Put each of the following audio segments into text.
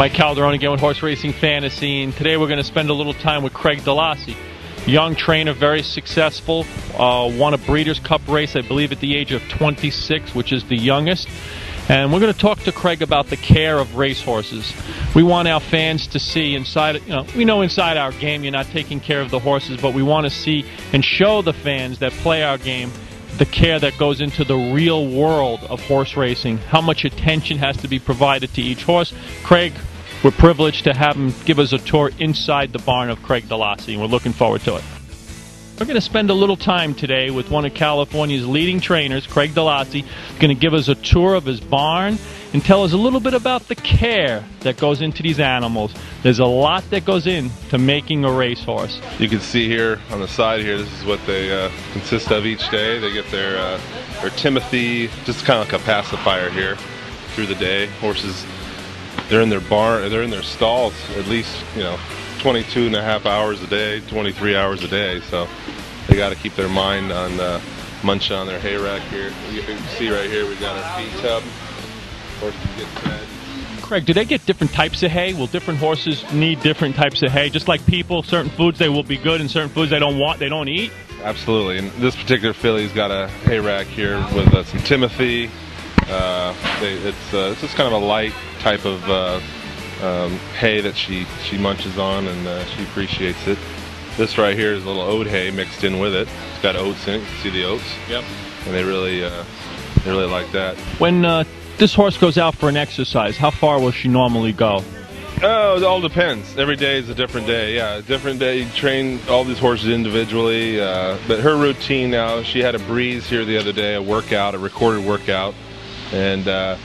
Mike Calderone again with Horse Racing Fantasy, and today we're going to spend a little time with Craig Dollase. Young trainer, very successful, uh, won a Breeders' Cup race, I believe, at the age of 26, which is the youngest. And we're going to talk to Craig about the care of racehorses. We want our fans to see inside, you know, we know inside our game you're not taking care of the horses, but we want to see and show the fans that play our game the care that goes into the real world of horse racing, how much attention has to be provided to each horse. Craig, we're privileged to have him give us a tour inside the barn of Craig Dollase, and we're looking forward to it. We're going to spend a little time today with one of California's leading trainers, Craig Dollase, going to give us a tour of his barn and tell us a little bit about the care that goes into these animals. There's a lot that goes into making a racehorse. You can see here on the side here, this is what they uh, consist of each day. They get their, uh, their Timothy, just kind of like a pacifier here through the day. Horses, they're in their barn, they're in their stalls at least, you know, 22 and a half hours a day, 23 hours a day. So they got to keep their mind on uh, munching on their hay rack here. You can see right here we got our feed tub. Horses get fed. Craig, do they get different types of hay? Will different horses need different types of hay? Just like people, certain foods they will be good and certain foods they don't want, they don't eat? Absolutely. And this particular filly's got a hay rack here with uh, some Timothy. Uh, they, it's, uh, it's just kind of a light type of uh, um, hay that she, she munches on and uh, she appreciates it. This right here is a little oat hay mixed in with it. It's got oats in it. You can see the oats. Yep. And they really, uh, they really like that. When uh, this horse goes out for an exercise, how far will she normally go? Oh, it all depends. Every day is a different day. Yeah, different day. You train all these horses individually. Uh, but her routine now, she had a breeze here the other day, a workout, a recorded workout. And uh,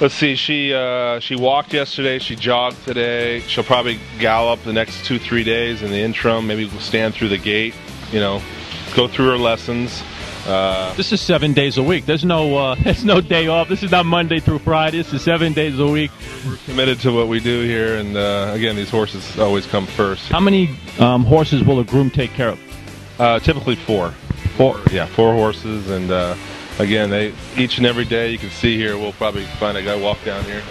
let's see, she uh, she walked yesterday, she jogged today. She'll probably gallop the next two, three days in the interim. Maybe we'll stand through the gate, you know, go through her lessons. Uh, This is seven days a week. There's no uh, there's no day off. This is not Monday through Friday. This is seven days a week. We're committed to what we do here, and uh, again, these horses always come first. How many um, horses will a groom take care of? Uh, typically four. Four. Yeah, four horses, and uh, again, they each and every day you can see here. We'll probably find a guy walk down here,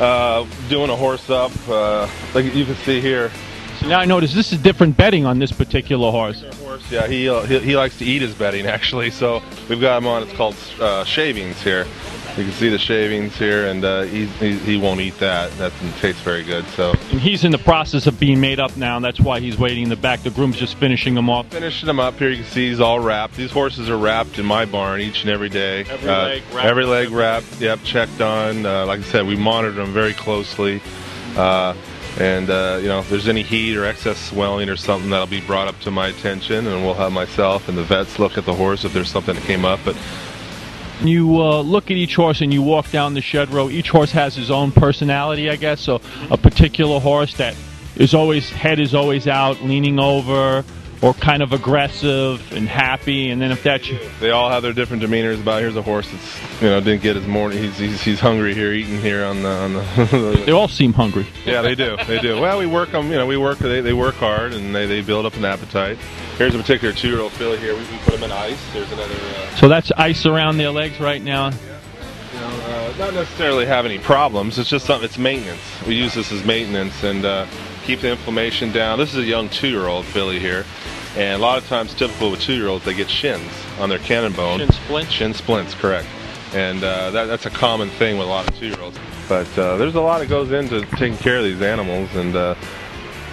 uh, doing a horse up. Uh, like you can see here. So now I notice this is different bedding on this particular horse. Horse, yeah, he, uh, he he likes to eat his bedding actually. So we've got him on. It's called uh, shavings here. You can see the shavings here, and uh, he, he he won't eat that. That doesn't taste very good. So And he's in the process of being made up now, and that's why he's waiting in the back. The groom's just finishing him off. finishing them up here. You can see he's all wrapped. These horses are wrapped in my barn each and every day. Every Uh, leg wrapped. Every leg wrapped. Yep, checked on. Uh, like I said, we monitor them very closely. Uh, and uh, you know, if there's any heat or excess swelling or something, that'll be brought up to my attention, and we'll have myself and the vets look at the horse if there's something that came up. But You uh, look at each horse and you walk down the shed row. Each horse has his own personality, I guess. So a particular horse that is always head is always out, leaning over, or kind of aggressive and happy. And then if that's you, they all have their different demeanors. About here's a horse that's you know didn't get his morning. He's he's, he's hungry here, eating here on the on the. they all seem hungry. Yeah, they do. They do. Well, we work them. You know, we work. They, they work hard and they, they build up an appetite. Here's a particular two-year-old filly here. We, we put them in ice. There's another. Uh, So that's ice around their legs right now. you know, uh, not necessarily have any problems. It's just something. It's maintenance. We use this as maintenance and uh, keep the inflammation down. This is a young two-year-old filly here, and a lot of times, typical with two-year-olds, they get shins on their cannon bone. Shin splints? Shin splints, correct. And uh, that, that's a common thing with a lot of two-year-olds. But uh, there's a lot that goes into taking care of these animals, and uh,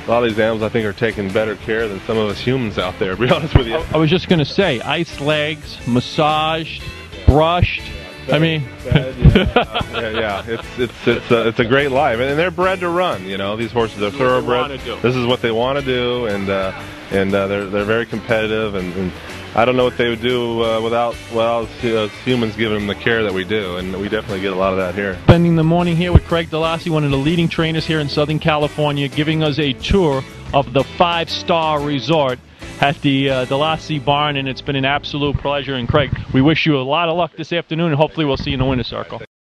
a lot of these animals, I think, are taking better care than some of us humans out there. To be honest with you. I was just going to say, ice legs, massaged, brushed. I mean, yeah, yeah, it's it's it's a, it's a great life, and they're bred to run. You know, these horses are thoroughbred. This is what they want to do, and uh, and uh, they're they're very competitive, and, and I don't know what they would do uh, without without us humans giving them the care that we do, and we definitely get a lot of that here. spending the morning here with Craig Dollase, one of the leading trainers here in Southern California, giving us a tour of the five star resort at the uh, Dollase Barn, and it's been an absolute pleasure. And Craig, we wish you a lot of luck this afternoon, and hopefully we'll see you in the winner's circle.